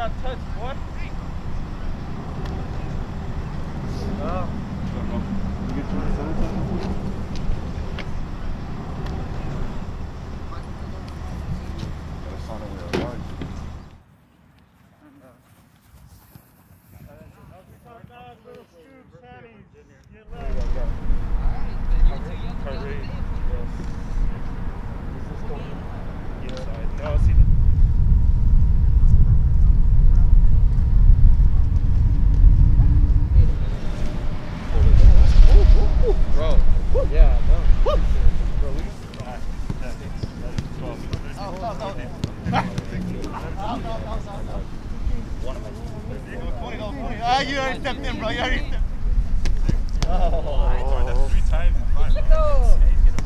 got touched, what? You stepped in, bro. You already stepped Three times in five.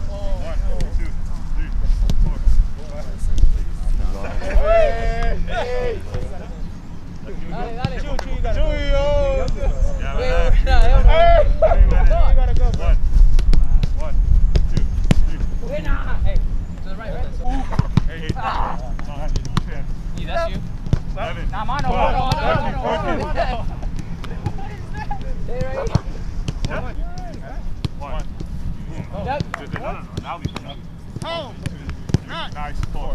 One, two, three, four. Dale, dale. Chuchu, you gotta go. Yeah, Wait, man. no, no, no. Three minutes. You gotta go, bro. One, one, two, three. Wait, nah. Hey, to the right, right? Eight, nine, ten, Yeah, that's you. eleven, Nah, mano, twelve, mano, thirteen, mano, mano, fourteen. mano. Stay right here. One. Yep. No, no, no, now we should. Home. Nice, four.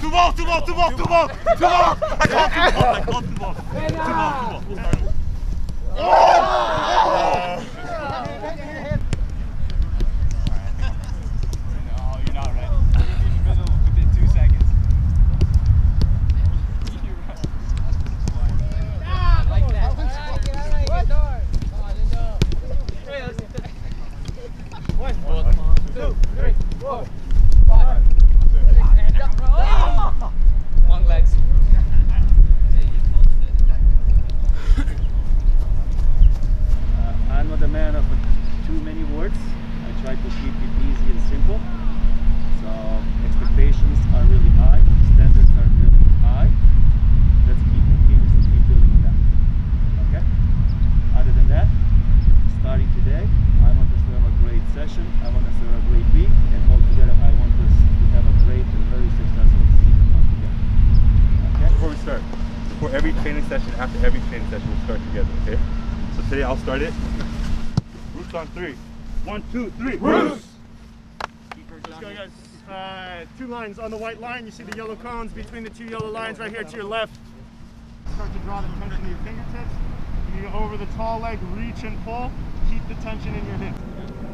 Two balls, two balls, two balls, two balls, two balls. I called two balls. I called two balls. Two balls, two balls. We'll start over. No, you're not ready. Within two seconds. Like that. Alright, get out of here, door. Come on, Lindo. Wait, let's One, two, three, four, five. And up, bro. Oh! Long legs. Uh, I'm not a man of too many words. I try to keep it easy and simple. So expectations are really high, standards are really high. Let's keep continuously keep building on that. Okay? Other than that, starting today, I want us to have a great session. I want us to have a great week, and altogether, I want us to have a great and very successful season altogether. Okay? Before we start, before every training session, after every training session, we'll start together, okay? So today I'll start it. Roots on three. One, two, three. Roots! Let's go, guys. Uh, two lines on the white line. You see the yellow cones between the two yellow lines right here to your left. Start to draw the tension in your fingertips. You go over the tall leg, reach and pull. Keep the tension in your hips.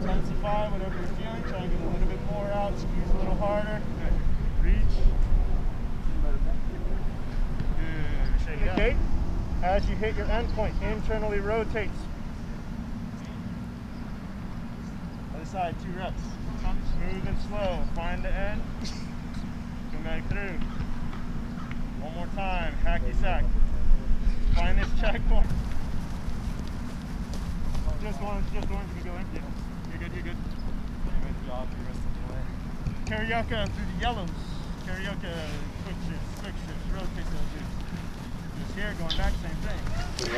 Intensify whatever you're feeling. Try to get a little bit more out. Squeeze a little harder. Reach. As you hit your end point, internally rotates. Other side, two reps. Smooth and slow. Find the end. Come back through. One more time. Hacky sack. Find this checkpoint. Just one, just one. You can go in. Yeah. You're good, you're good. Carioca through the yellows. Carioca, quick shifts, quick shifts. Rotate those hips. Here, going back, same thing.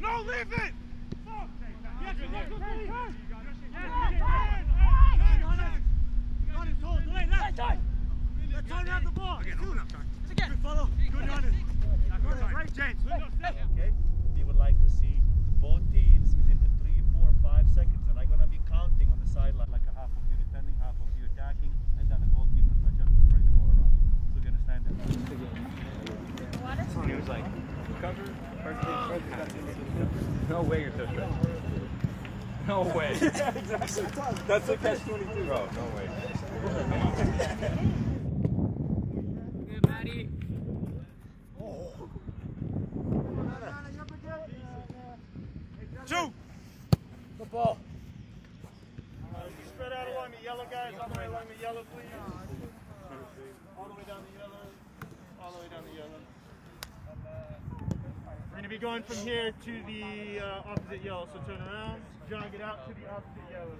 No, leave it! Yes, yes, yes, yes, yes. He was like, cover, first thing, first thing. No way you're so stressed. No way. That's a catch 22. Bro, no way. Good, Maddie. Two! The ball. Spread out along the yellow, guys. All the way along the yellow, please. All the way down the yellow. All the way down the yellow. We're going to be going from here to the uh, opposite yellow. So turn around, jog it out to the opposite yellow.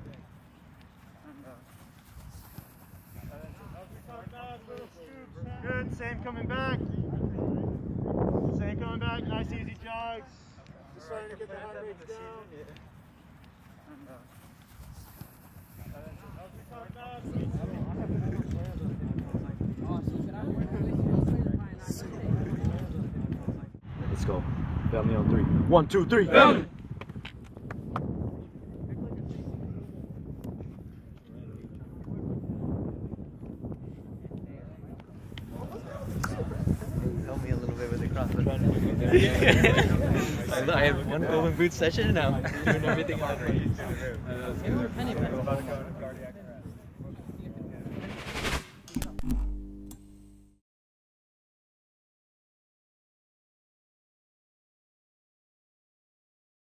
Good. Same coming back. Same coming back. Nice easy jogs. Just starting to get the heart rates down. Let's go. Family on three. One, two, three. Family. Help me a little bit with the CrossFit. I have one golden boot session and now I'm doing everything on it.